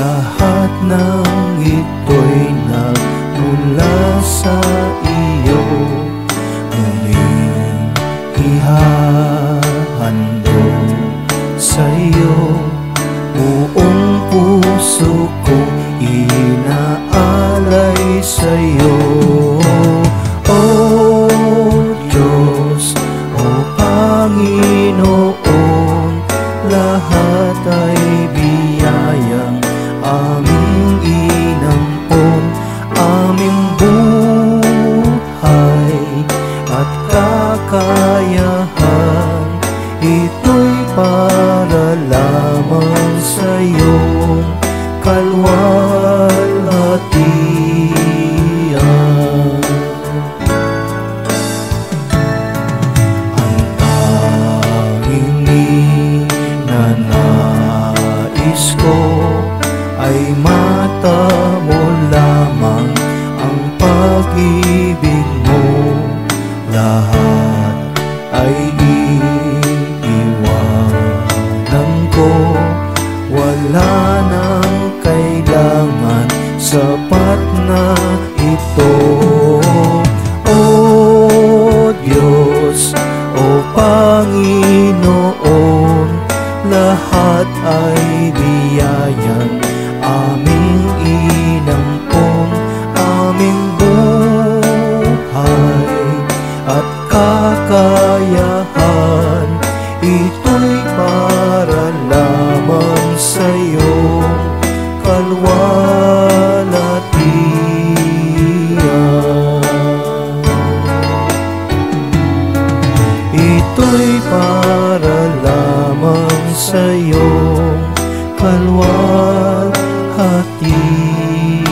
Lahat ng ito'y nagmula sa iyo. Muling ihahandog sa iyo Buong puso ko inaalay sa iyo. Oh Diyos, oh Panginoon, lahat ay kakayahan. Ito'y para lamang sa iyong kalwalhatian. Ang tanging ninanais ko ay mata mo lamang ay iiwanan ko. Wala nang kailangan sapat na ito. O Diyos, O Panginoon lahat ay biyayan lamang sa iyong kalwalhatian